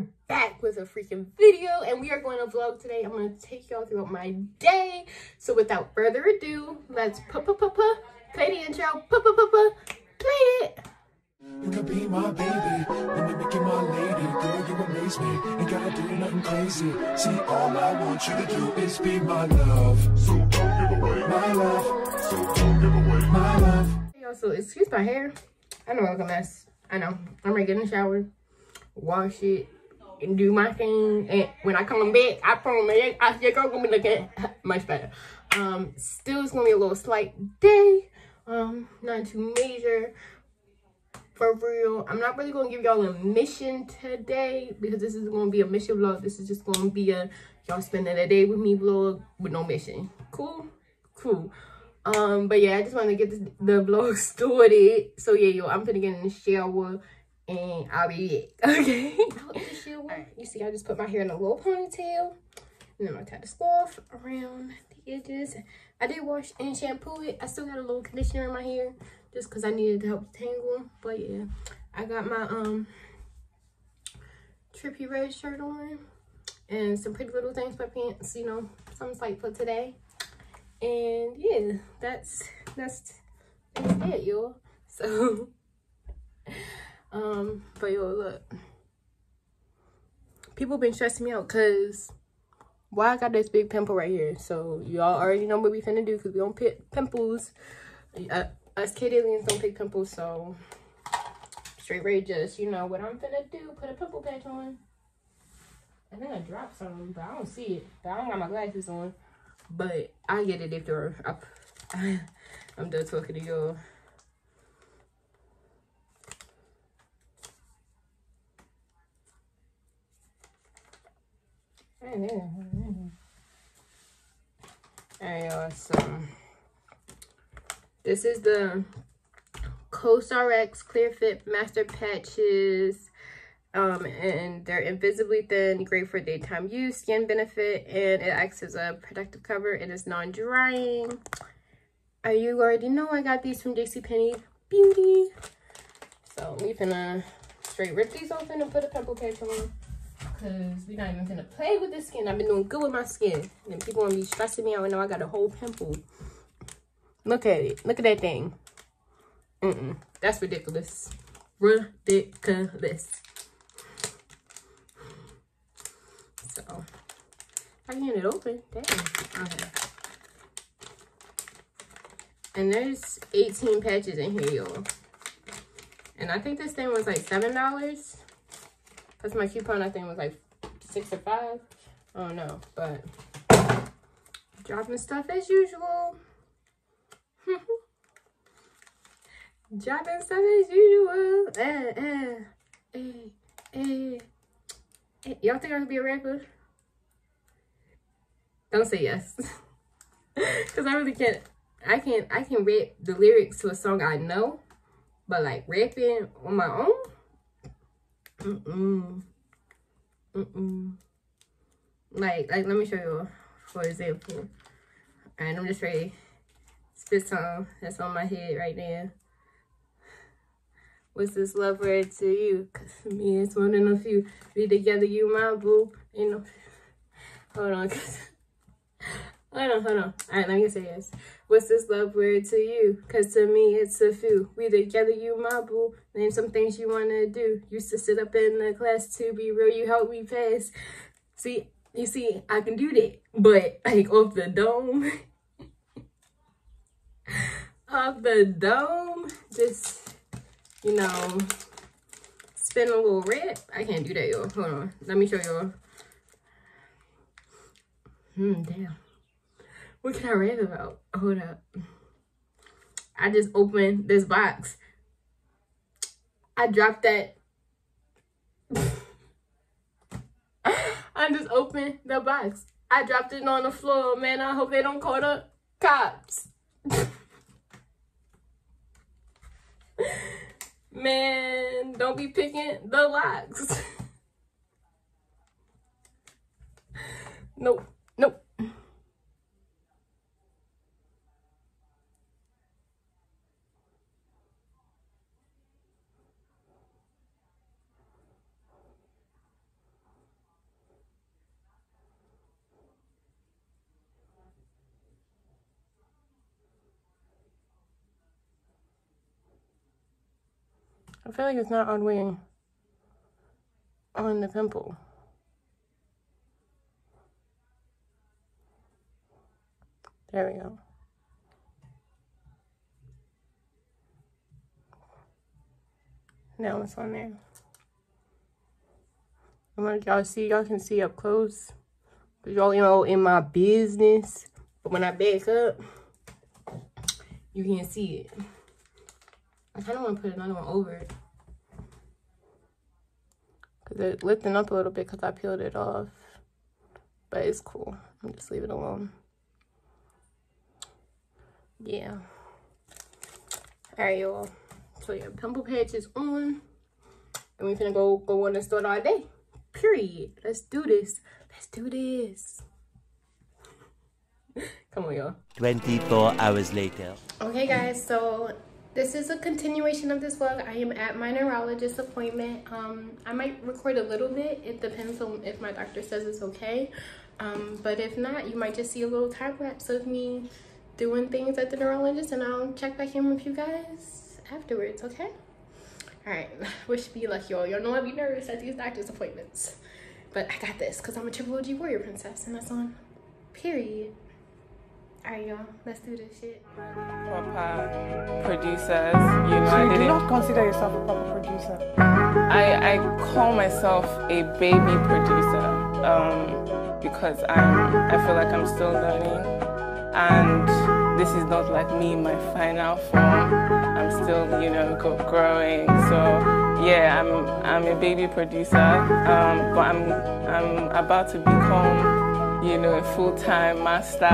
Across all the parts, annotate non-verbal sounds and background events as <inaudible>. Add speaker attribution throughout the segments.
Speaker 1: are back with a freaking video and we are going to vlog today. I'm going to take y'all throughout my day. So without further ado, let's put put put put play the intro. Put put put put play it.
Speaker 2: You can be my baby, let me make you my lady. Girl, you amaze me, ain't gotta do nothing crazy. See, all I want you to do is be my love. So don't give away my love. So don't give away my love.
Speaker 1: Y'all, so excuse my hair. I know I look a mess. I know. I'm ready to get in the shower, wash it, and do my thing. And when I come back, I promise I think I'm gonna be looking much better. Um, still it's gonna be a little slight day. Um, not too major. For real, I'm not really gonna give y'all a mission today because this is gonna be a mission vlog. This is just gonna be a y'all spending a day with me vlog with no mission. Cool, cool. Um, but yeah, I just want to get the vlog <laughs> started. So yeah, yo, I'm gonna get in the shower and I'll be back. <laughs> Okay. You see, I just put my hair in a little ponytail. And then I tie the scarf around the edges. I did wash and shampoo it. I still got a little conditioner in my hair just because I needed to help tangle. But yeah, I got my um trippy red shirt on and some pretty little things for pants, you know, something slight for today. And yeah, that's that's that's it, y'all. So <laughs> um, but yo, look. People been stressing me out because why I got this big pimple right here. So y'all already know what we finna do because we don't pick pimples. Uh, us kid aliens don't pick pimples, so straight just, you know what I'm finna do, put a pimple patch on. I think I dropped something, but I don't see it. But I don't got my glasses on. But I get it if they're up. I'm done talking to y'all. Alright, y'all, so this is the CosRX Clear Fit Master Patches. Um, and they're invisibly thin, great for daytime use, skin benefit, and it acts as a protective cover. It is non-drying. You already know I got these from JCPenney Beauty. So we finna straight rip these open and put a pimple patch on. Cause we're not even gonna play with the skin. I've been doing good with my skin. And people gonna be stressing me out and now I got a whole pimple. Look at it. Look at that thing. Mm-mm. That's ridiculous. Ridiculous. So, I can get it open. Dang. Okay. And there's 18 patches in here, y'all. And I think this thing was like $7. Because my coupon, I think, was like 6 or 5. I don't know. But, dropping stuff as usual. <laughs> dropping stuff as usual. Eh, eh, eh, eh. Y'all think I could be a rapper? Don't say yes. <laughs> Cause I really can't I can I can rap the lyrics to a song I know, but like rapping on my own? Mm-mm. Mm-mm. Like like let me show you for example. Alright, I'm just ready. Spit song that's on my head right now. What's this love word to you? Cause to me, it's one in a few. Be together, you my boo. You know. Hold on. <laughs> hold on, hold on. All right, let me say yes. What's this love word to you? Cause to me, it's a few. We together, you my boo. Name some things you wanna do. Used to sit up in the class to be real. You help me pass. See, you see, I can do that. But like off the dome. <laughs> off the dome. Just you know, spin a little red. I can't do that, y'all. Hold on. Let me show y'all. Hmm, damn. What can I rap about? Hold up. I just opened this box. I dropped that. <laughs> I just opened the box. I dropped it on the floor. Man, I hope they don't call the cops. <laughs> Man, don't be picking the locks. <laughs> nope, nope. Feel like it's not the on the pimple. There we go. Now it's on there. I'm gonna y'all see, y'all can see up close. Cause y'all, you know, in my business. But when I back up, you can see it. I kind of want to put another one over it. Because it's lifting up a little bit because I peeled it off. But it's cool. I'm just leave it alone. Yeah. Alright, y'all. So your pimple patch is on. And we're gonna go go on and start our day. Period. Let's do this. Let's do this. <laughs> Come on, y'all.
Speaker 3: 24 hours later.
Speaker 1: Okay, guys, so this is a continuation of this vlog. I am at my neurologist appointment. Um, I might record a little bit. It depends on if my doctor says it's okay. Um, but if not, you might just see a little time lapse of me doing things at the neurologist and I'll check back in with you guys afterwards, okay? All right, <laughs> wish me luck, y'all. Y'all know I be nervous at these doctor's appointments. But I got this because I'm a Triple OG Warrior Princess and that's on period. All right, y'all, let's do this shit.
Speaker 4: proper producers. You know,
Speaker 5: So
Speaker 4: I
Speaker 5: you do
Speaker 4: didn't.
Speaker 5: consider yourself a proper producer.
Speaker 4: I, I call myself a baby producer um, because I'm. I feel like I'm still learning, and this is not like me in my final form. I'm still, you know, growing. So yeah, I'm I'm a baby producer, um, but I'm I'm about to become, you know, a full-time master. <laughs>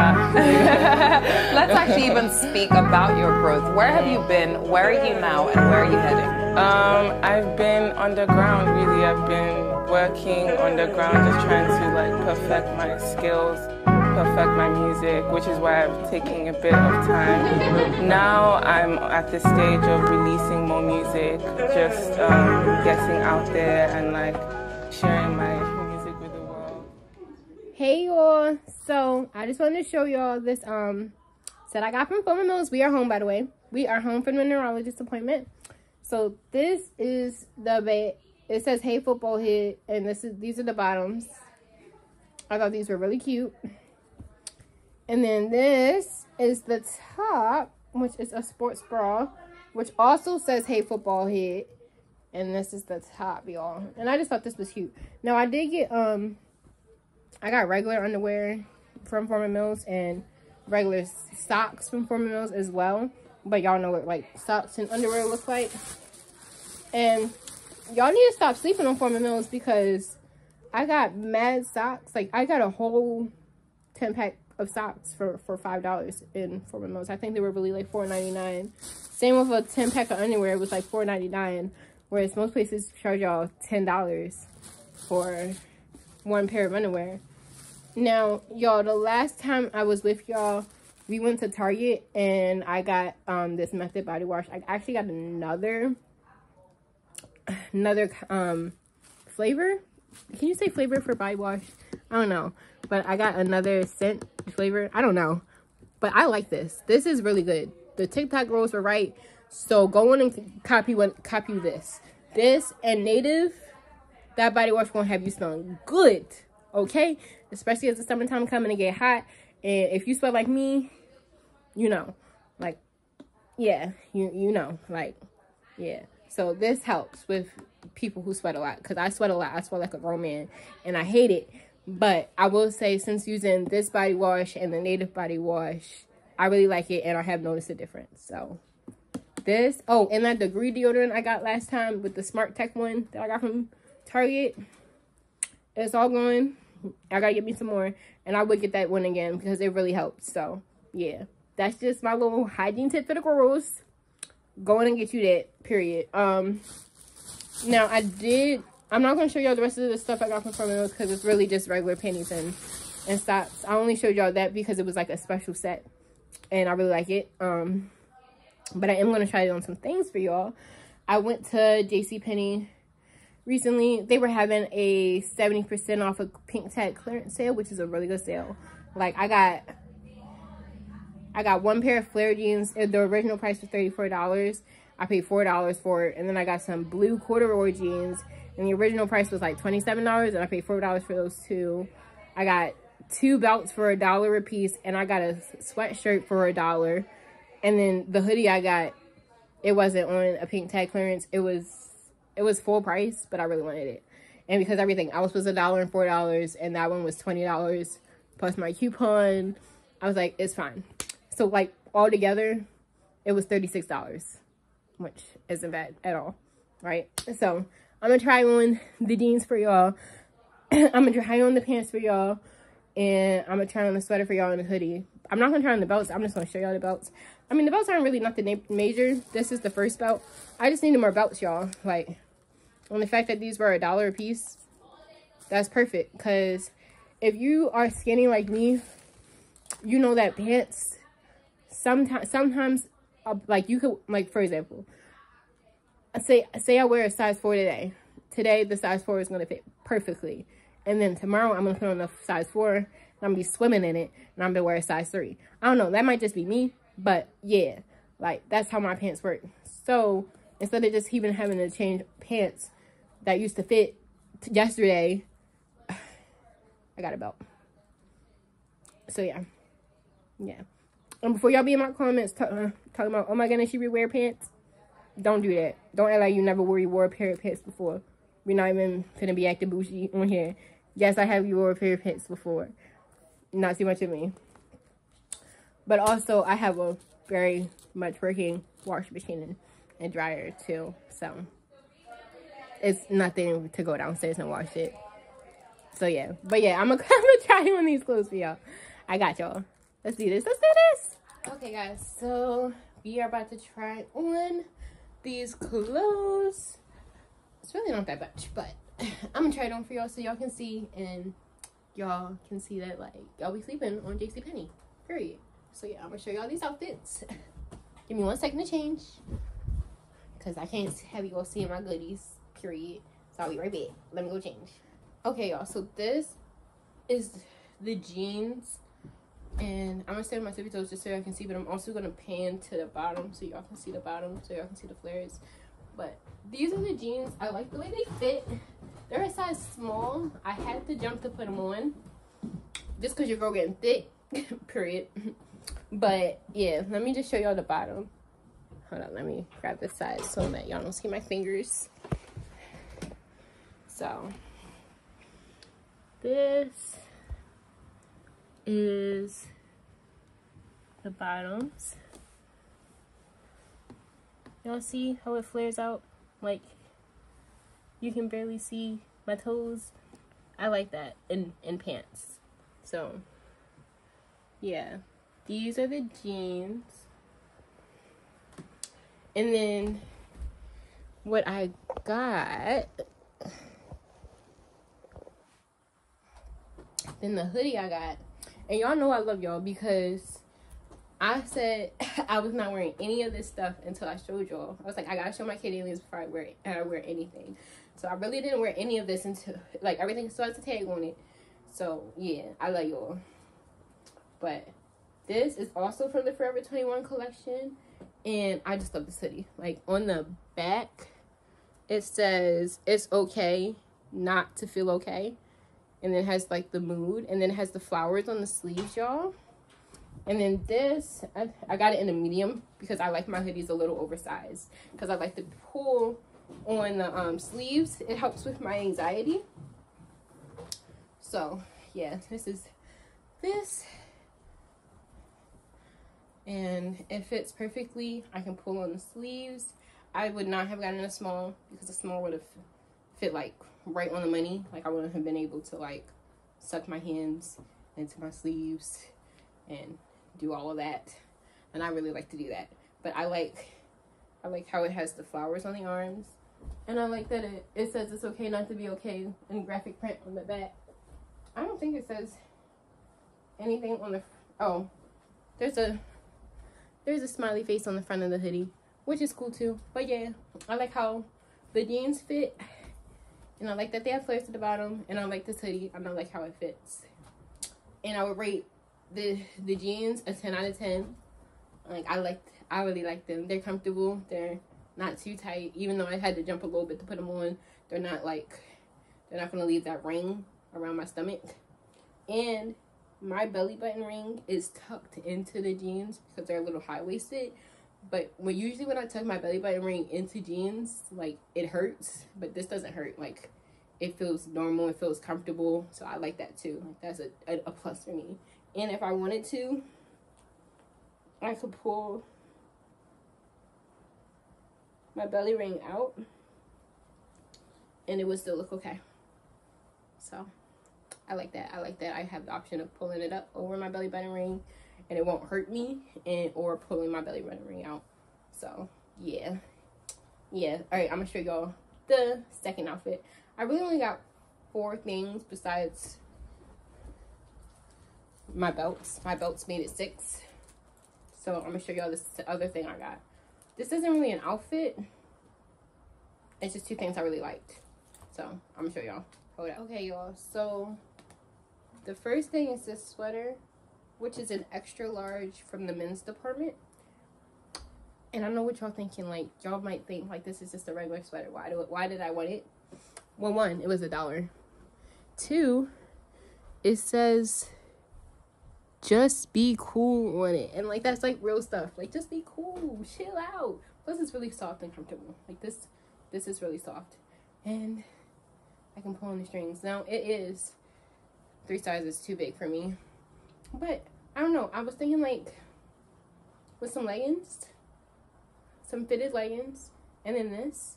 Speaker 6: Let's actually even speak about your growth. Where have you been? Where are you now? And where are you heading?
Speaker 4: Um, I've been underground really. I've been working underground, just trying to like perfect my skills, perfect my music, which is why I'm taking a bit of time. Now I'm at the stage of releasing more music, just um, getting out there and like sharing my
Speaker 1: Hey y'all. So I just wanted to show y'all this um set I got from Forman Mills. We are home by the way. We are home from the neurologist appointment. So this is the bed. It says hey football hit and this is these are the bottoms. I thought these were really cute. And then this is the top, which is a sports bra, which also says hey football hit. And this is the top, y'all. And I just thought this was cute. Now I did get um I got regular underwear from Forman Mills and regular socks from Forman Mills as well. But y'all know what like socks and underwear look like. And y'all need to stop sleeping on Forman Mills because I got mad socks. Like I got a whole 10 pack of socks for for five dollars in Forman Mills. I think they were really like four ninety nine. Same with a 10 pack of underwear, it was like four ninety nine. Whereas most places charge y'all ten dollars for one pair of underwear. Now, y'all, the last time I was with y'all, we went to Target and I got um this Method body wash. I actually got another another um flavor. Can you say flavor for body wash? I don't know. But I got another scent flavor. I don't know. But I like this. This is really good. The TikTok girls were right. So go on and copy one copy this. This and native that body wash won't have you smelling good, okay? Especially as the summertime coming to get hot. And if you sweat like me, you know, like, yeah, you you know, like, yeah. So this helps with people who sweat a lot because I sweat a lot. I sweat like a grown man, and I hate it. But I will say, since using this body wash and the native body wash, I really like it, and I have noticed a difference. So this, oh, and that degree deodorant I got last time with the Smart Tech one that I got from Target. It's all going. I gotta get me some more. And I would get that one again because it really helps. So, yeah. That's just my little hygiene tip for the girls. Go in and get you that, period. Um, Now, I did... I'm not going to show y'all the rest of the stuff I got from Formula because it's really just regular panties and, and socks. I only showed y'all that because it was like a special set. And I really like it. Um, But I am going to try it on some things for y'all. I went to JCPenney recently they were having a 70% off a pink tag clearance sale which is a really good sale like i got i got one pair of flare jeans the original price was $34 I paid four dollars for it, and then I got some blue corduroy jeans, and the original price was like twenty seven dollars, and I paid four dollars for those two. I got two belts for a dollar a piece, and I got a sweatshirt for a dollar, and then the hoodie I got, it wasn't on a pink tag clearance. It was it was full price, but I really wanted it, and because everything else was a dollar and four dollars, and that one was twenty dollars plus my coupon, I was like, it's fine. So like all together, it was thirty six dollars which isn't bad at all, right? So I'm gonna try on the jeans for y'all. <clears throat> I'm gonna try on the pants for y'all, and I'm gonna try on the sweater for y'all and the hoodie. I'm not gonna try on the belts. I'm just gonna show y'all the belts. I mean, the belts aren't really nothing major. This is the first belt. I just needed more belts, y'all. Like, on the fact that these were a dollar a piece, that's perfect. Because if you are skinny like me, you know that pants sometimes sometimes uh, like you could like for example say say i wear a size four today. Today the size four is going to fit perfectly. And then tomorrow i'm going to put on the size four and i'm to be swimming in it and i'm to wear a size three. I don't know. That might just be me but yeah like that's how my pants work. So instead of just even having to change pants that used to fit yesterday <sighs> i got a belt so yeah yeah and before y'all be in my comments uh, talking about, oh my goodness, she wear pants. Don't do that. Don't act like you never wore, you wore a pair of pants before. We're not even gonna be acting bougie on here. Yes, I have you wore a pair of pants before. Not too much of me. But also, I have a very much working wash machine and dryer too. So, it's nothing to go downstairs and wash it. So, yeah. But yeah, I'm gonna, <laughs> I'm gonna try on these clothes for y'all. I got y'all. Let's do this. Let's do this. Okay, guys. So we are about to try on these clothes. It's really not that much, but <laughs> I'm gonna try it on for y'all so y'all can see and y'all can see that like y'all be sleeping on JC Penney. Period. So yeah, I'm gonna show y'all these outfits. <laughs> Give me one second to change. Cause I can't have you all seeing my goodies. Period. So I'll be right back. Let me go change. Okay, y'all. So this is the jeans and I'm gonna stay on my tippy toes just so y'all can see but I'm also gonna pan to the bottom so y'all can see the bottom so y'all can see the flares but these are the jeans I like the way they fit they're a size small I had to jump to put them on just because your girl getting thick <laughs> period <laughs> but yeah let me just show y'all the bottom hold on let me grab this side so that y'all don't see my fingers so this is the bottoms. Y'all see how it flares out? Like, you can barely see my toes. I like that in, in pants. So, yeah. These are the jeans. And then, what I got then the hoodie I got and y'all know I love y'all because I said <laughs> I was not wearing any of this stuff until I showed y'all. I was like, I gotta show my kid aliens before I wear and I wear anything. So I really didn't wear any of this until like everything still has a tag on it. So yeah, I love y'all. But this is also from the Forever 21 collection. And I just love this hoodie. Like on the back, it says it's okay not to feel okay and then has like the mood and then it has the flowers on the sleeves y'all. And then this I, I got it in a medium because i like my hoodies a little oversized. Because i like the pull on the um, sleeves. It helps with my anxiety. So yeah this is this. And it fits perfectly. I can pull on the sleeves. I would not have gotten a small because a small would have fit like right on the money. Like I wouldn't have been able to like suck my hands into my sleeves and do all of that. And I really like to do that. But I like I like how it has the flowers on the arms. And I like that it, it says it's okay not to be okay in graphic print on the back. I don't think it says anything on the oh there's a there's a smiley face on the front of the hoodie which is cool too but yeah i like how the jeans fit and I like that they have flares at the bottom. And I like this hoodie. I like how it fits. And I would rate the the jeans a 10 out of 10. Like I like I really like them. They're comfortable. They're not too tight. Even though I had to jump a little bit to put them on, they're not like they're not gonna leave that ring around my stomach. And my belly button ring is tucked into the jeans because they're a little high waisted. But when usually when I tuck my belly button ring into jeans, like it hurts, but this doesn't hurt. Like it feels normal, it feels comfortable. So I like that too. Like that's a, a, a plus for me. And if I wanted to, I could pull my belly ring out and it would still look okay. So I like that. I like that. I have the option of pulling it up over my belly button ring and it won't hurt me and or pulling my belly button ring out. So yeah. Yeah. Alright, I'm gonna show y'all the second outfit. I really only got four things besides my belts. My belts made it six. So I'm gonna show y'all this other thing I got. This isn't really an outfit. It's just two things I really liked. So I'm gonna show y'all. Hold up. Okay, y'all. So the first thing is this sweater, which is an extra large from the men's department. And I know what y'all thinking. Like y'all might think like this is just a regular sweater. Why do it? Why did I want it? Well, one, it was a dollar. Two, it says just be cool on it. And like that's like real stuff. Like just be cool, chill out. Plus it's really soft and comfortable. Like this this is really soft. And I can pull on the strings. Now it is three sizes too big for me. But I don't know. I was thinking like with some leggings, some fitted leggings, and then this,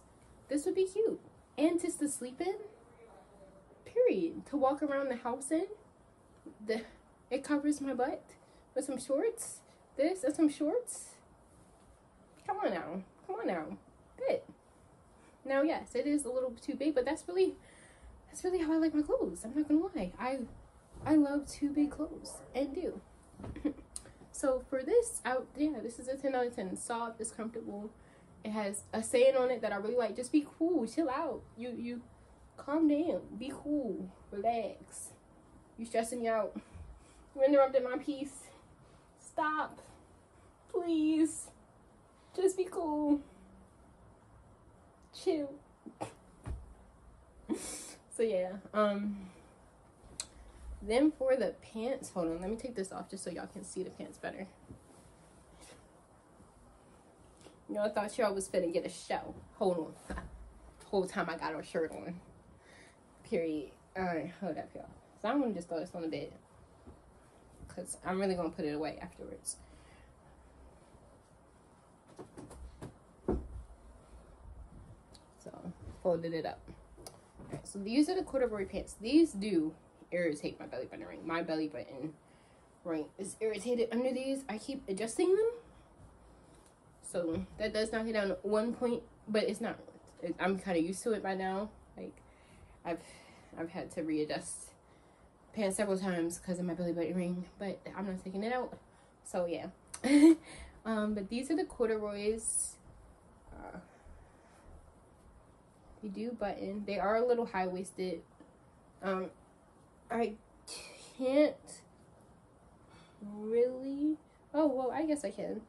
Speaker 1: this would be cute. And just to sleep in, period. To walk around the house in, the it covers my butt with some shorts. This and some shorts. Come on now. Come on now. Good. Now, yes, it is a little too big, but that's really, that's really how I like my clothes. I'm not gonna lie. I, I love too big clothes and do. <laughs> so for this, out, yeah, this is a 10 out of 10. Soft, it's comfortable. It has a saying on it that I really like. Just be cool, chill out. You, you, calm down. Be cool. Relax. You stressing me out. You interrupted my peace. Stop. Please. Just be cool. Chill. <laughs> so yeah, um then for the pants, hold on, let me take this off just so y'all can see the pants better. You know, I thought y'all was finna get a show. Hold on. <laughs> Whole time I got a shirt on. Period. Alright, hold up, y'all. So I'm gonna just throw this on the bed. Cause I'm really gonna put it away afterwards. So folded it up. Alright, so these are the corduroy pants. These do irritate my belly button ring. My belly button ring is irritated under these. I keep adjusting them. So that does knock it down one point, but it's not. It, I'm kind of used to it by now. Like I've I've had to readjust pants several times because of my belly button ring, but I'm not taking it out. So yeah. <laughs> um, but these are the corduroys. Uh, they do button. They are a little high waisted. Um, I can't really. Oh well, I guess I can.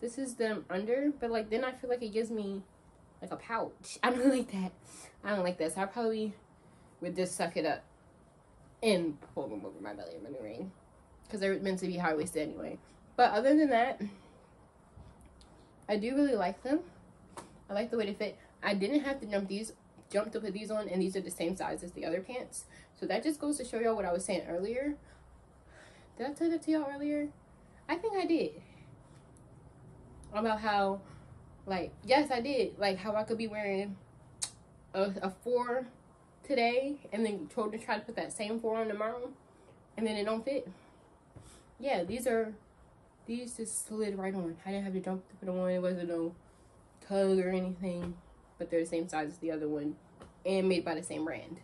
Speaker 1: This is them under, but like then I feel like it gives me like a pouch. <laughs> I don't like that. I don't like this. I probably would just suck it up and pull them over my belly and my ring because they're meant to be high waisted anyway. But other than that, I do really like them. I like the way they fit. I didn't have to jump these, jump to put these on, and these are the same size as the other pants. So that just goes to show y'all what I was saying earlier. Did I tell that to y'all earlier? I think I did. About how, like, yes, I did. Like how I could be wearing a, a four today and then told to try to put that same four on tomorrow and then it don't fit. Yeah, these are these just slid right on. I didn't have to jump to put them on. It wasn't no tug or anything, but they're the same size as the other one and made by the same brand.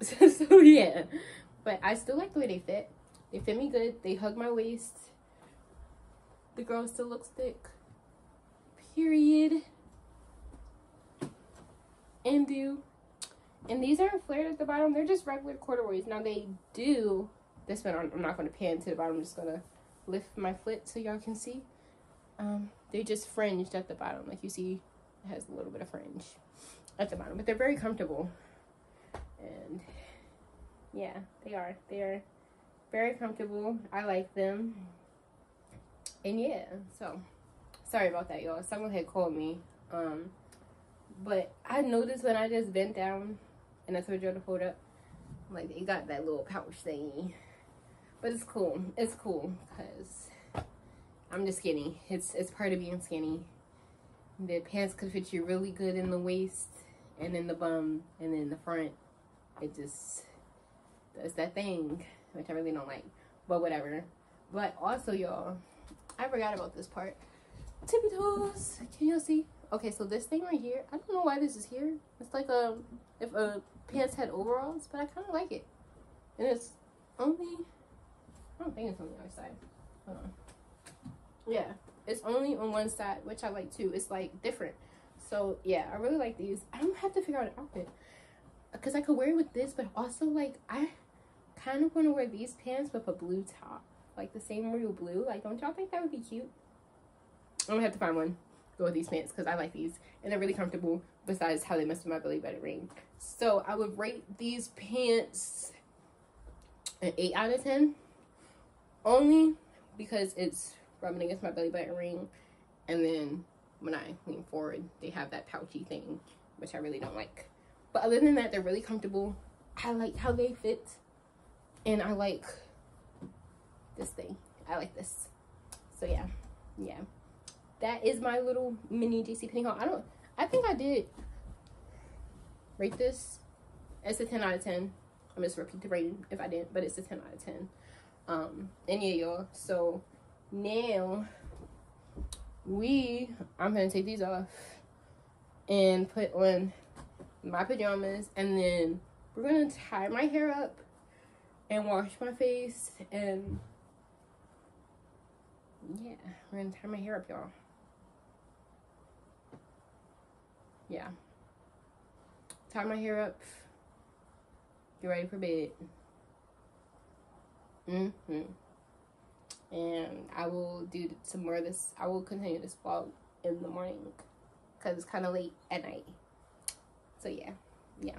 Speaker 1: <laughs> so yeah, but I still like the way they fit. They fit me good. They hug my waist. The girl still looks thick. Period and do. And these aren't flared at the bottom. They're just regular corduroys. Now they do. This one I'm not going to pan to the bottom. I'm just going to lift my foot so y'all can see. Um, they just fringed at the bottom. Like you see, it has a little bit of fringe at the bottom, but they're very comfortable. And yeah, they are. They are very comfortable. I like them. And yeah, so sorry about that, y'all. Someone had called me. Um, but I noticed when I just bent down and I told y'all to hold up, like it got that little pouch thingy. But it's cool. It's cool because I'm just skinny. It's it's part of being skinny. The pants could fit you really good in the waist and in the bum and in the front. It just does that thing, which I really don't like. But whatever. But also, y'all, I forgot about this part. Tippy toes. Can y'all see? Okay, so this thing right here, I don't know why this is here. It's like a if a pants had overalls, but I kind of like it. And it's only, I don't think it's on the other side. Hold on. Yeah, it's only on one side, which I like too. It's like different. So yeah, I really like these. I don't have to figure out an outfit because I could wear it with this, but also like I kind of want to wear these pants with a blue top, like the same real blue. Like, don't y'all think that would be cute? I'm gonna have to find one. Go with these pants because I like these and they're really comfortable. Besides how they mess with my belly button ring. So I would rate these pants an eight out of ten, only because it's rubbing against my belly button ring, and then when I lean forward, they have that pouchy thing, which I really don't like. But other than that, they're really comfortable. I like how they fit, and I like this thing. I like this. So yeah, yeah. That is my little mini JC Penney haul. I don't. I think I did rate this as a 10 out of 10. I'm just repeat the rating if I didn't, but it's a 10 out of 10. Um, and yeah, y'all. So now we, I'm gonna take these off and put on my pajamas, and then we're gonna tie my hair up and wash my face, and yeah, we're gonna tie my hair up, y'all. Yeah. Tie my hair up. Get ready for bed. Mm-hmm. And I will do some more of this. I will continue this vlog in the morning because it's kind of late at night. So yeah, yeah,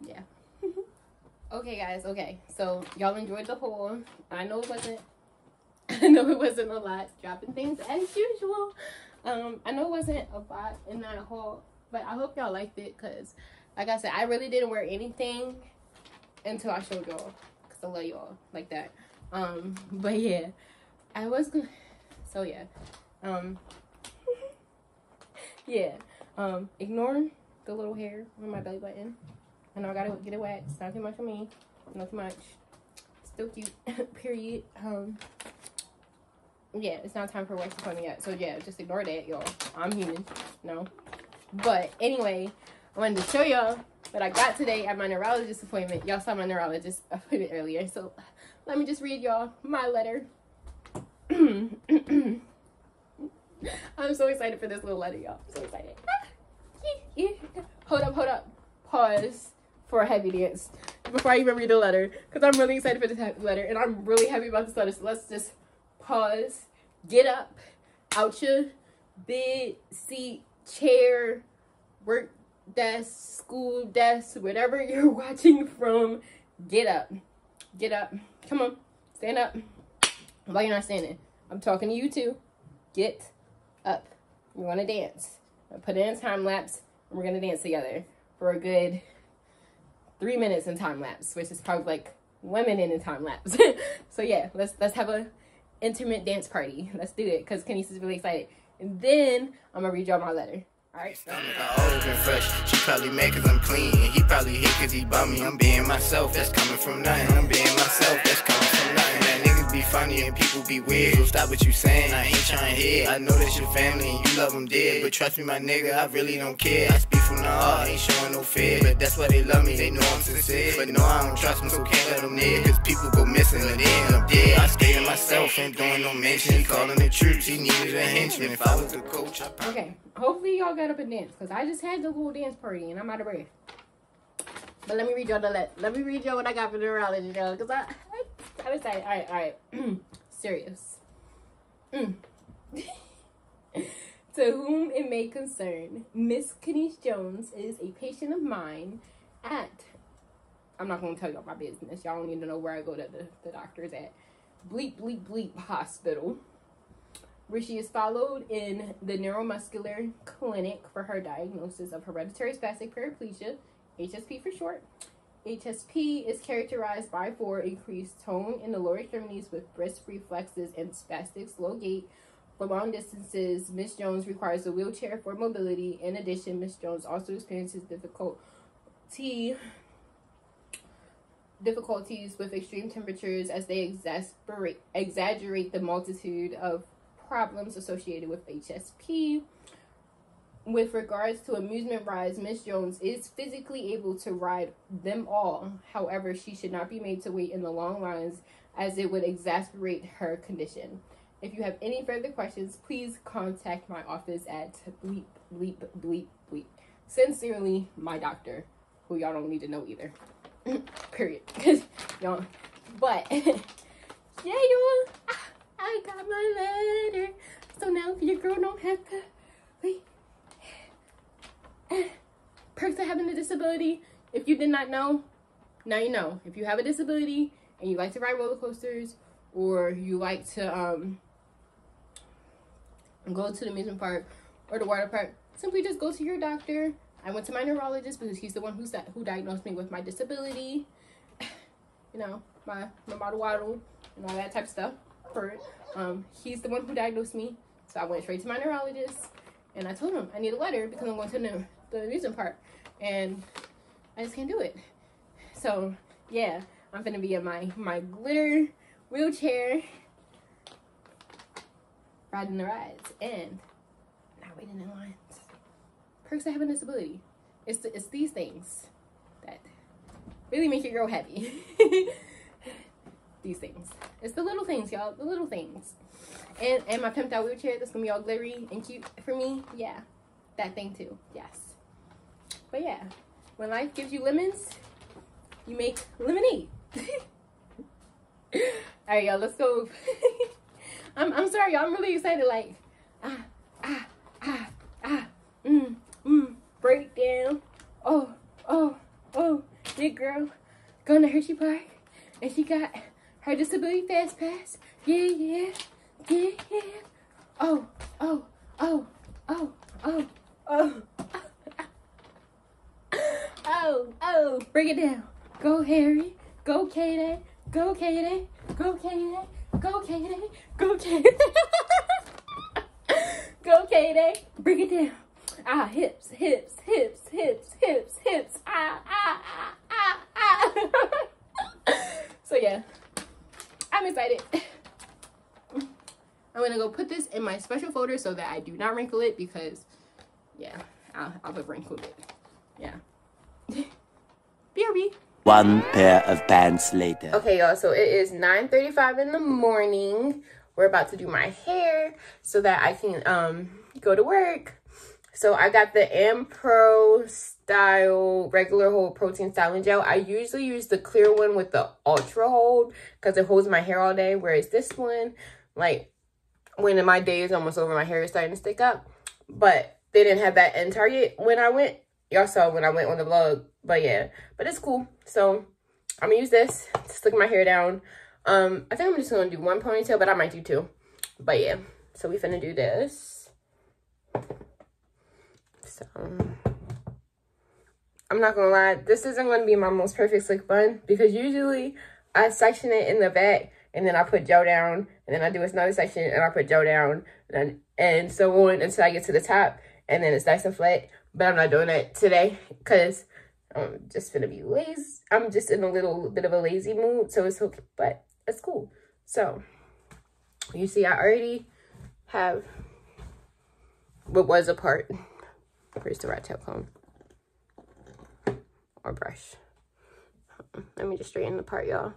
Speaker 1: yeah. <laughs> okay, guys. Okay, so y'all enjoyed the haul. I know it wasn't. <laughs> I know it wasn't a lot dropping things as usual. Um, I know it wasn't a lot in that haul, but I hope y'all liked it because, like I said, I really didn't wear anything until I showed y'all because I love y'all like that. Um, but yeah, I was gonna. So yeah, um, <laughs> yeah. Um, ignore the little hair on my belly button. I know I gotta get it waxed. Not too much for me. Not too much. Still cute. <laughs> Period. Um yeah, it's not time for wax appointment yet. So yeah, just ignore that, y'all. I'm human. No. But anyway, I wanted to show y'all what I got today at my neurologist appointment. Y'all saw my neurologist <laughs> appointment earlier. So <sighs> let me just read y'all my letter. <clears throat> I'm so excited for this little letter, y'all. I'm so excited. <laughs> hold up, hold up. Pause for a heavy dance before I even read the letter. Because I'm really excited for this letter. And I'm really happy about this letter. So let's just pause, get up out your bed, seat, chair, work desk, school desk, whatever you're <laughs> watching from, get up. Get up. Come on. Stand up. Why you're not standing? I'm talking to you too. Get up. You want to dance. I put in time lapse and we're to dance together for a good three minutes in time lapse, which is probably like one minute in time lapse. <laughs> so yeah, let's let's have a intimate dance party. Let's do it because Kenisha's really excited. And then I'm gonna read y'all my letter. Alright.
Speaker 7: Old and fresh. She probably mad cause I'm clean. He probably hit cause he bought me. I'm being myself. That's coming from nothing. I'm being myself. That's coming from nothing. Be funny and people be weird. So stop what you saying. I ain't trying to hear. I know that's your family and you love them dead. But trust me, my nigga, I really don't care. I speak from the heart. Ain't showing no fear. But that's why they love me. They know I'm sincere. But no, I don't trust them, so can't let them near. Cause people go missing and they end up dead. I stay in myself. Ain't doing no mention. He calling the troops. He needed a henchman. If I was the coach, I probably.
Speaker 1: Okay. Hopefully y'all got up and dance because I just had the little dance party and I'm out of breath. But let me read y'all the let. Let me read y'all what I got for the neurologist, y'all, because I, I, I'm excited. All right, all right. <clears throat> Serious. Mm. <laughs> to whom it may concern, Miss Kanice Jones is a patient of mine at. I'm not going to tell y'all my business. Y'all don't need to know where I go to the, the doctor's at. Bleep, bleep, bleep hospital. Where she is followed in the neuromuscular clinic for her diagnosis of hereditary spastic paraplegia, HSP for short. HSP is characterized by four increased tone in the lower extremities with brisk reflexes and spastic slow gait. For long distances, Miss Jones requires a wheelchair for mobility. In addition, Miss Jones also experiences difficulty difficulties with extreme temperatures as they exasperate exaggerate the multitude of problems associated with HSP with regards to amusement rides, Miss Jones is physically able to ride them all. However, she should not be made to wait in the long lines as it would exasperate her condition. If you have any further questions, please contact my office at bleep bleep bleep bleep. Sincerely, my doctor, who y'all don't need to know either. <laughs> Period. Cause <laughs> y'all, but <laughs> yeah, y'all, I, I got my letter, so now your girl don't have to wait <laughs> perks of having a disability. If you did not know, now you know. If you have a disability and you like to ride roller coasters or you like to um, go to the amusement park or the water park, simply just go to your doctor. I went to my neurologist because he's the one who diagnosed me with my disability, <sighs> you know, my my model waddle and all that type of stuff. For um, he's the one who diagnosed me, so I went straight to my neurologist and I told him I need a letter because I'm going to the, the amusement park and I just can't do it. So yeah, I'm gonna be in my my glitter wheelchair riding the rides and not waiting in lines. Perks of having a disability. It's the, it's these things that really make your girl happy. <laughs> these things. It's the little things, y'all. The little things. And and my pimped out wheelchair that's gonna be all glittery and cute for me. Yeah, that thing too. Yes. But yeah, when life gives you lemons, you make lemonade. <laughs> all right, y'all. Let's go. <laughs> I'm I'm sorry, y'all. I'm really excited. Like ah ah ah ah mm mm breakdown. Oh oh oh, big girl going to Hershey Park, and she got her disability fast pass. Yeah yeah. Yeah, yeah. Oh, oh, oh, oh, oh, oh. Oh, oh, bring it down. Go, Harry. Go, Katie. Go, Katie. Go, Katie. Go, Katie. Go, Katie. <laughs> Go, Katie. Bring it down. Ah, hips, hips, hips, hips, hips, hips. Ah, ah, ah, ah, ah. <laughs> so, yeah. I'm excited. I'm gonna go put this in my special folder so that I do not wrinkle it because, yeah, I'll, I'll have wrinkled it. Yeah. <laughs> BRB.
Speaker 3: One pair of pants later.
Speaker 1: Okay, y'all, so it is 9.35 in the morning. We're about to do my hair so that I can um go to work. So I got the Ampro style regular hold protein styling gel. I usually use the clear one with the ultra hold because it holds my hair all day. Whereas this one, like when my day is almost over, my hair is starting to stick up. But they didn't have that in Target when I went. Y'all saw when I went on the vlog. But yeah, but it's cool. So I'm gonna use this to slick my hair down. Um, I think I'm just gonna do one ponytail, but I might do two. But yeah, so we finna do this. So I'm not gonna lie, this isn't gonna be my most perfect slick bun because usually I section it in the back and then I put gel down, and then I do another section, and I put gel down, and, and so on until I get to the top, and then it's nice and flat. But I'm not doing that today because I'm just gonna be lazy. I'm just in a little bit of a lazy mood, so it's okay, but it's cool. So you see, I already have what was a part. Where's the rat tail comb or brush? Let me just straighten the part, y'all.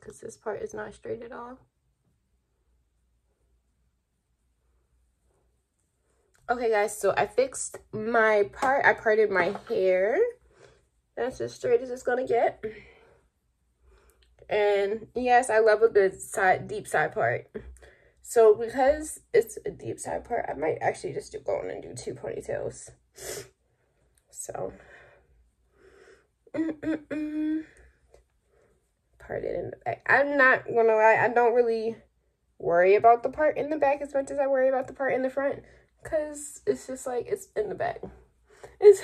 Speaker 1: Because this part is not straight at all. Okay, guys, so I fixed my part. I parted my hair. That's as straight as it's gonna get. And yes, I love a good side, deep side part. So because it's a deep side part, I might actually just do, go and do two ponytails. So, mm -mm -mm. Part it in the back. I'm not gonna lie, I don't really worry about the part in the back as much as I worry about the part in the front. Cause it's just like, it's in the back. <laughs> It's,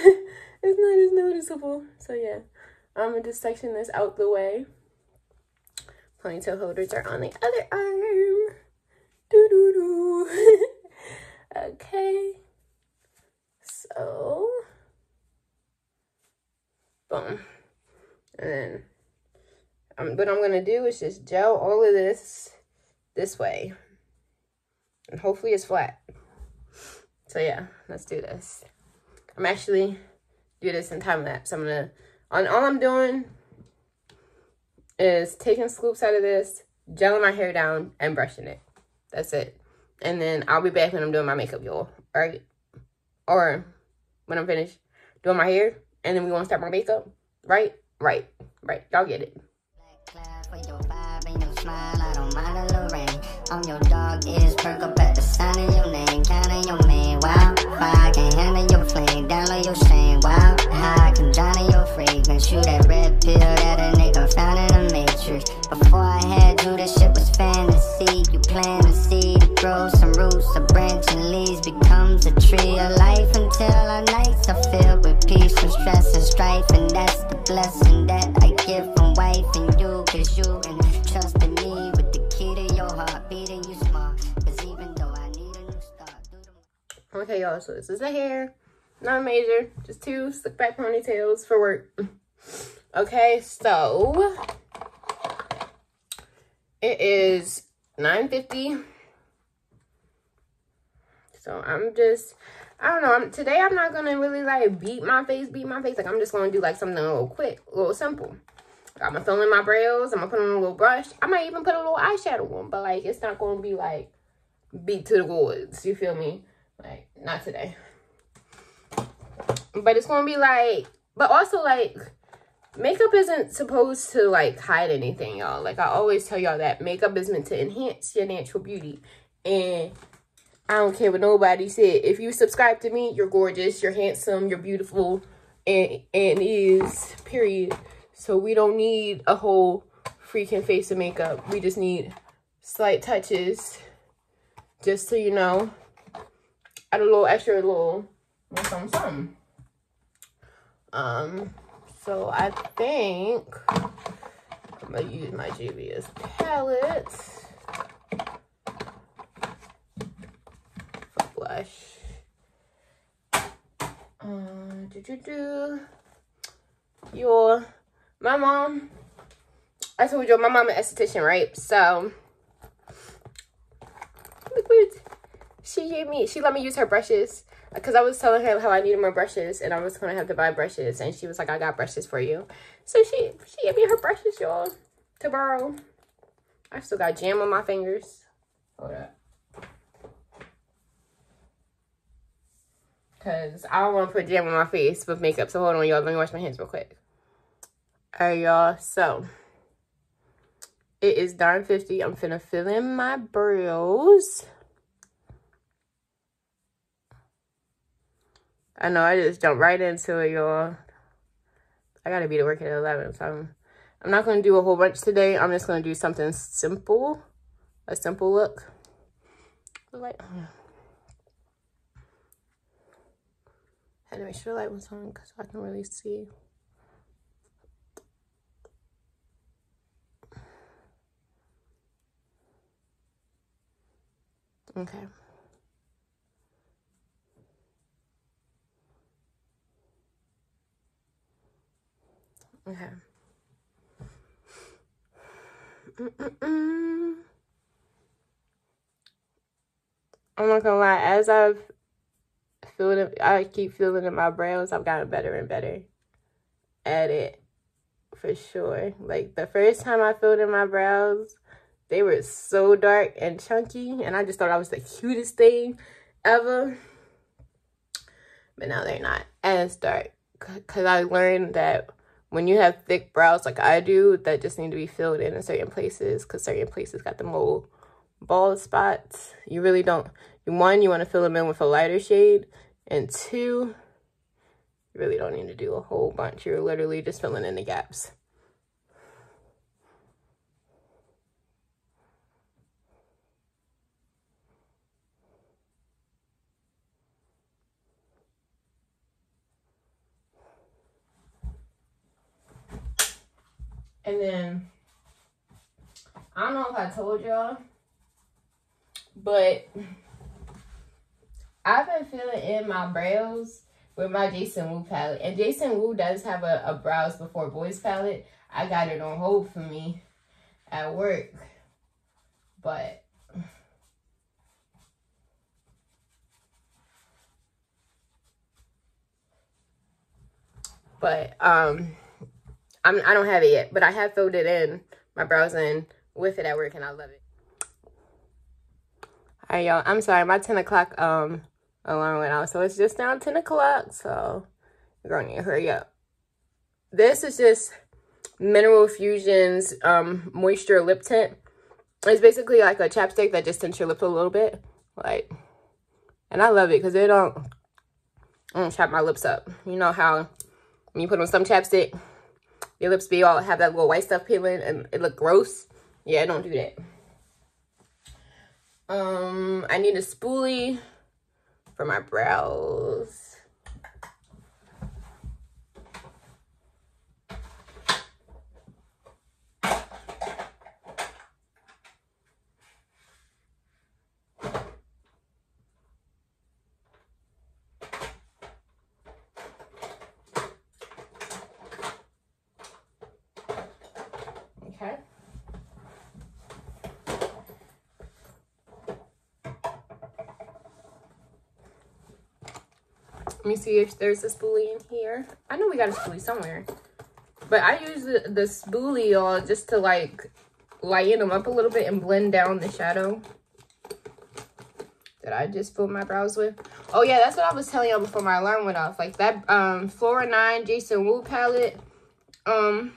Speaker 1: it's not as noticeable. So yeah, I'm gonna just section this out the way. Ponytail holders are on the other arm. Doo doo doo. <laughs> okay. So, boom. And then, um, what I'm going to do is just gel all of this this way. And hopefully it's flat. So yeah, let's do this. I'm actually do this in time lapse. I'm gonna, on all I'm doing is taking scoops out of this, gelling my hair down, and brushing it. That's it. And then I'll be back when I'm doing my makeup, y'all. All right? Or when I'm finished doing my hair, and then we want to start my makeup. Right? Right. Right. Y'all get it. On your dog is perk up at the sign of your name, counting your man. Wow, I can handle your flame, download your shame. Wow, I can drown in your fragrance. Shoot that red pill that a nigga found in the matrix. Before I had you, this shit was fantasy. You plant a seed, it grows some roots, a branch and leaves, becomes a tree of life until our nights are filled with peace and stress and strife. And that's the blessing that I get from wife and you, cause you and trust in me Okay, y'all, so this is the hair. Not major, just two slick back ponytails for work. <laughs> Okay, so it is 9.50. So I'm just, I don't know. I'm, today I'm not going to really like beat my face, beat my face. Like I'm just going to do like something a little quick, a little simple. I'm to fill in my brows. I'm to put on a little brush. I might even put a little eyeshadow on. But like it's not to be like beat to the woods. You feel me? Like not today. But it's going to be like, but also like makeup isn't supposed to like hide anything y'all. Like i always tell y'all that makeup is meant to enhance your natural beauty. And i don't care what nobody said. If you subscribe to me you're gorgeous you're handsome you're beautiful and and is period. So we don't need a whole freaking face of makeup. We just need slight touches just so you know add a little extra little something something um so I think I'm gonna use my Juvia's palette for blush. Uh, do do do. Your my mom. I told you my mom an esthetician, right? So look what she gave me. She let me use her brushes because I was telling her how I needed more brushes and I was going to have to buy brushes. And she was like, I got brushes for you. So she, she gave me her brushes, y'all, to borrow. I still got jam on my fingers. Hold up. Because I don't want to put jam on my face with makeup. So hold on, y'all. Let me wash my hands real quick. All right, y'all. So, it is darn 50. I'm finna fill in my brows. I know I just jumped right into it, y'all. I gotta be to work at 11, so I'm, I'm not gonna do a whole bunch today. I'm just gonna do something simple, a simple look. Like, had to make sure the light was on because I can really see. Okay. Okay. I'm not gonna lie, as I've filled it, I keep filling in my brows, I've gotten better and better at it for sure. Like the first time I filled in my brows, they were so dark and chunky, and I just thought I was the cutest thing ever. but now they're not as dark. Because I learned that when you have thick brows like I do, that just need to be filled in in certain places because certain places got the little bald spots. You really don't, one, you want to fill them in with a lighter shade, and two, you really don't need to do a whole bunch. You're literally just filling in the gaps. And then, I don't know if I told y'all, but I've been filling in my brows with my Jason Wu palette. And Jason Wu does have a, a Brows Before Boys palette. I got it on hold for me at work. But but um I'm, I don't have it yet, but I have filled it in, my brows in with it at work, and I love it. All right, y'all. I'm sorry, my 10 o'clock um alarm went off, so it's just now 10 o'clock, so you're going to hurry up. This is just Mineral Fusions um Moisture Lip Tint. It's basically like a chapstick that just tints your lips a little bit, like, and I love it because it don't, don't chap my lips up. You know how when you put on some chapstick, your lips be all have that little white stuff peeling and it look gross. Yeah, don't do that. Um, I need a spoolie for my brows. Okay. Let me see if there's a spoolie in here. I know we got a spoolie somewhere. But I use the, the spoolie, y'all, just to, like, lighten them up a little bit and blend down the shadow that I just filled my brows with. Oh, yeah, that's what I was telling y'all before my alarm went off. Like, that um, Flora 9 Jason Wu palette, um,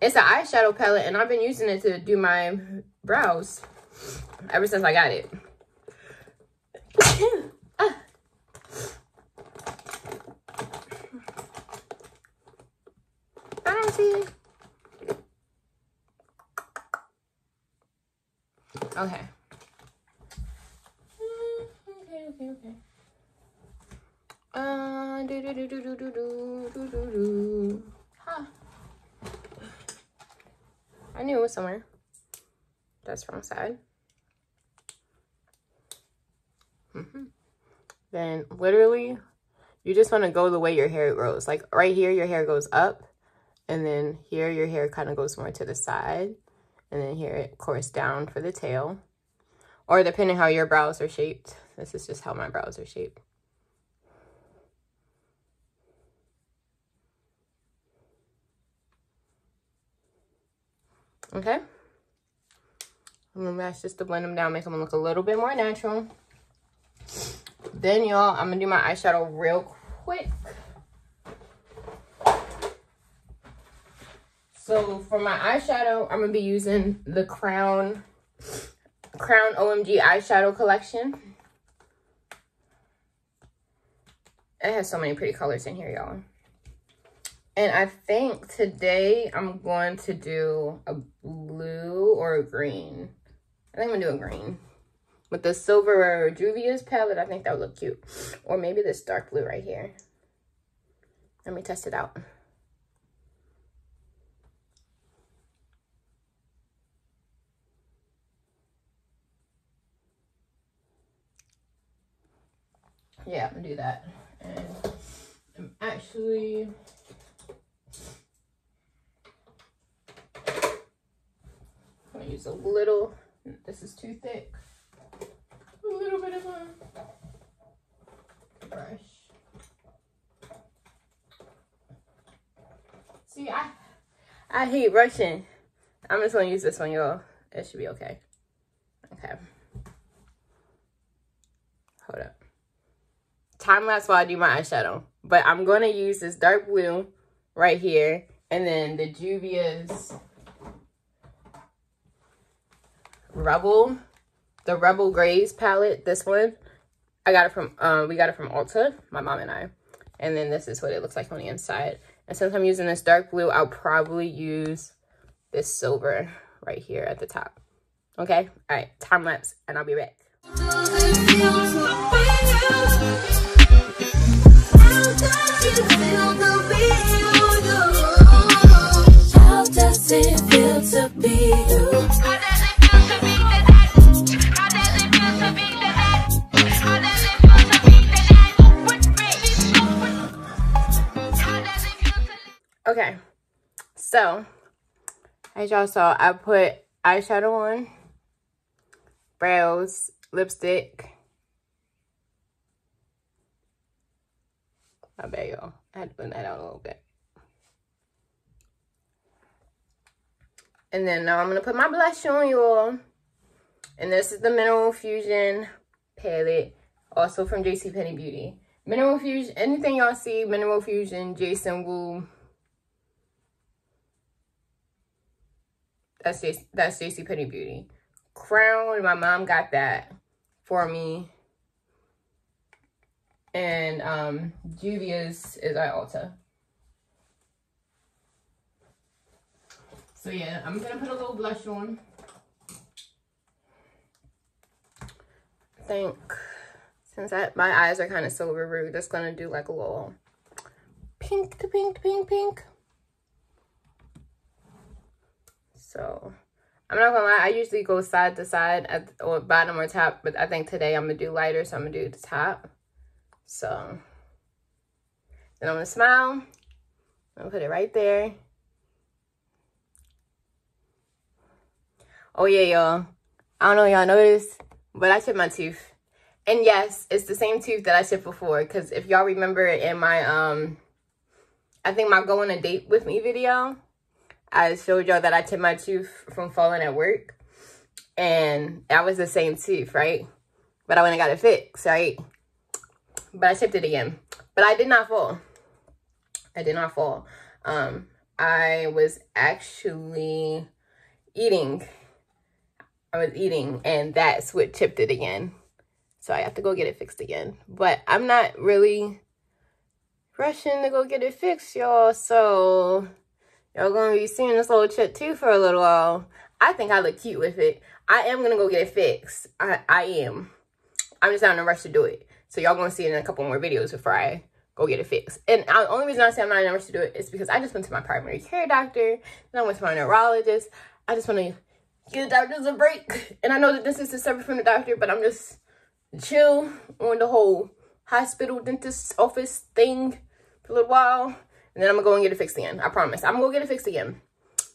Speaker 1: it's an eyeshadow palette, and I've been using it to do my brows ever since I got it. <coughs> Ah. I don't see it. Okay. Mm, Okay, okay, okay. Uh, do do do do do do do do do do. Huh. I knew it was somewhere. That's wrong side. Mm-hmm. Then literally, you just want to go the way your hair grows. Like right here, your hair goes up. And then here, your hair kind of goes more to the side. And then here, it course down for the tail. Or depending how your brows are shaped. This is just how my brows are shaped. Okay. Then that's just to blend them down, make them look a little bit more natural. Then, y'all, I'm to do my eyeshadow real quick. So, for my eyeshadow, I'm going to be using the Crown, Crown OMG eyeshadow collection. It has so many pretty colors in here, y'all. And I think today I'm going to do a blue or a green. I think I'm gonna do a green. With the Silver Juvia's palette, I think that would look cute. Or maybe this dark blue right here. Let me test it out. Yeah, I'm gonna do that. And I'm actually gonna use a little, this is too thick, a little bit of a brush. See, I, I hate brushing. I'm just gonna use this one, y'all. It should be okay. Okay. Hold up. Time lapse while I do my eyeshadow. But I'm going to use this dark blue right here. And then the Juvia's Rebel. The Rebel Grays palette. This one. I got it from, um, we got it from Ulta. My mom and I. And then this is what it looks like on the inside. And since I'm using this dark blue, I'll probably use this silver right here at the top. Okay? All right. Time lapse. And I'll be back. Okay, so as y'all saw, I put eyeshadow on, brows, lipstick. My bad, y'all. I had to blend that out a little bit. And then now I'm going to put my blush on, y'all. And this is the Mineral Fusion palette, also from JCPenney Beauty. Mineral Fusion, anything y'all see, Mineral Fusion, Jason Wu, That's J that's JC Penney Beauty. Crown, my mom got that for me. And um Juvia's is Ulta. So yeah, I'm gonna put a little blush on. I think since I, my eyes are kind of silver we're just gonna do like a little pink to pink to pink pink. So I'm not gonna lie, I usually go side to side at or bottom or top, but I think today I'm gonna do lighter, so I'm gonna do the top. So then I'm gonna smile. I'm gonna put it right there. Oh yeah, y'all. I don't know y'all noticed, but I chipped my tooth. And yes, it's the same tooth that I chipped before. Cause if y'all remember in my um I think my go on a date with me video, I showed y'all that I chipped my tooth from falling at work. And that was the same tooth, right? But I went and got it fixed, right? But I chipped it again. But I did not fall. I did not fall. Um, I was actually eating. I was eating and that's what chipped it again. So I have to go get it fixed again. But I'm not really rushing to go get it fixed, y'all. So y'all gonna be seeing this little chip too for a little while. I think I look cute with it. I am gonna go get it fixed. I, I am. I'm just not in a rush to do it. So y'all gonna see it in a couple more videos before I go get it fixed. And the only reason I say I'm not in to do it is because I just went to my primary care doctor. Then I went to my neurologist. I just want to give the doctors a break. And I know that this is separate from the doctor, but I'm just chill on the whole hospital dentist office thing for a little while. And then I'm gonna go and get it fixed again. I promise. I'm gonna go get it fixed again.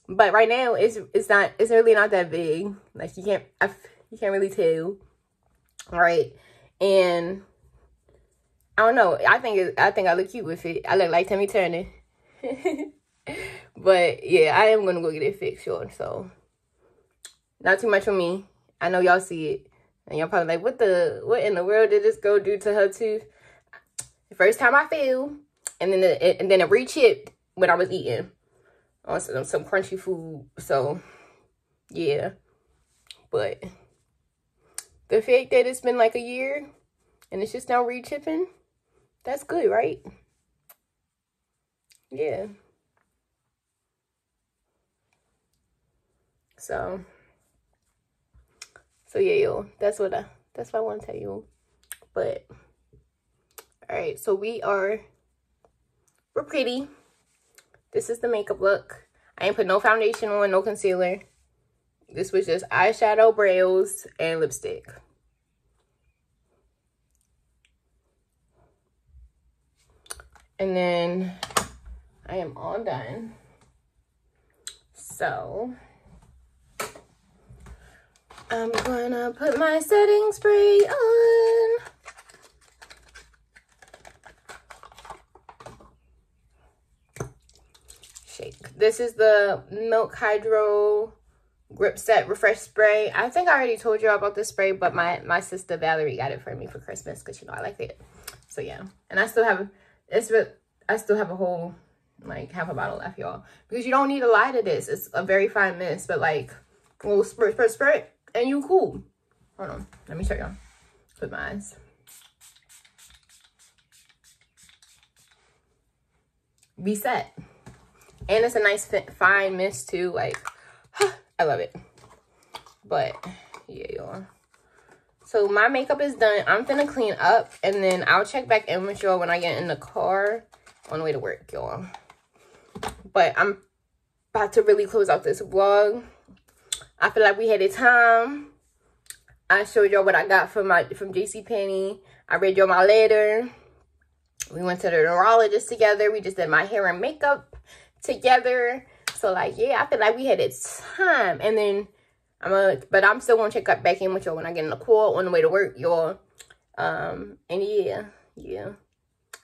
Speaker 1: But right now, it's it's not it's really not that big. Like you can't I, you can't really tell, right? And I don't know. I think it, I think I look cute with it. I look like Timmy Turner. <laughs> but yeah, I am gonna go get it fixed, sure. So not too much for me. I know y'all see it, and y'all probably like, what the what in the world did this girl do to her tooth? First time I fell, and then it, and then it re-chipped when I was eating on some, some crunchy food. So yeah, but the fact that it's been like a year and it's just now re-chipping, that's good, right? Yeah. So, so yeah, yo, that's what I, that's what I want to tell you. But, all right, so we are, we're pretty. This is the makeup look. I ain't put no foundation on, no concealer. This was just eyeshadow, brows, and lipstick. And then I am all done. So I'm gonna put my setting spray on. Shake. This is the Milk Hydro Grip Set Refresh Spray. I think I already told you about this spray, but my, my sister Valerie got it for me for Christmas because, you know, I like it. So yeah, and I still have it's I still have a whole like half a bottle left, y'all, because you don't need a lot of this. It's a very fine mist, but like a little spurt, spurt, spurt, and you cool. Hold on, let me show y'all with my eyes. Be set, and it's a nice fine mist too. Like <sighs> I love it. But yeah, y'all. So my makeup is done. I'm finna clean up and then I'll check back in with y'all when I get in the car on the way to work, y'all. But I'm about to really close out this vlog. I feel like we had a time. I showed y'all what I got from my from JC Penney. I read y'all my letter. We went to the neurologist together. We just did my hair and makeup together. So like, yeah, I feel like we had a time. And then I'm a, but I'm still gonna check up back in with y'all when I get in the car on the way to work, y'all. Um, and yeah, yeah.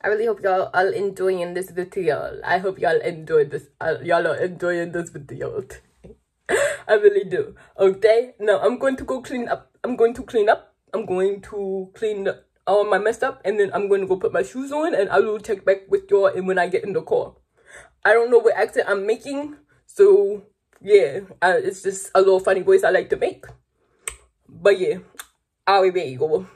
Speaker 1: I really hope y'all are enjoying this video. I hope y'all enjoyed this. Uh, y'all are enjoying this video. <laughs> I really do. Okay, now I'm going to go clean up. I'm going to clean up. I'm going to clean all my mess up, and then I'm going to go put my shoes on, and I will check back with y'all. And when I get in the car, I don't know what accent I'm making, so yeah, uh, it's just a little funny voice I like to make. But yeah, I'll be back, go.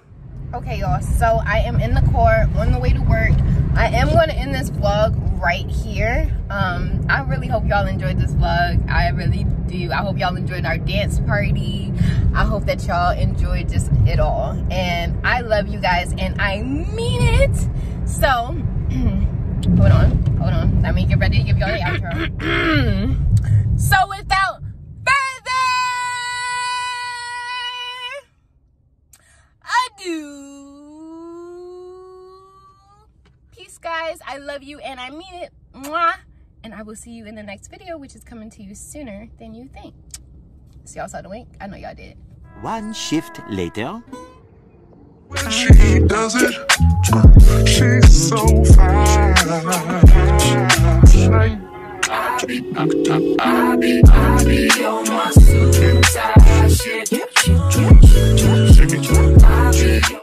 Speaker 1: Okay, y'all, so I am in the car on the way to work. I am going to end this vlog right here. Um, I really hope y'all enjoyed this vlog. I really do. I hope y'all enjoyed our dance party. I hope that y'all enjoyed just it all. And I love you guys, and I mean it. So, <clears throat> hold on, hold on. Let me get ready to give y'all the outro. <clears throat> So without further ado, peace guys. I love you and I mean it. Mwah. And I will see you in the next video, which is coming to you sooner than you think. So y'all saw the wink? I know y'all did.
Speaker 3: One shift later.
Speaker 2: When she does it, she's so fine.
Speaker 8: Shake it, shake it, shake it.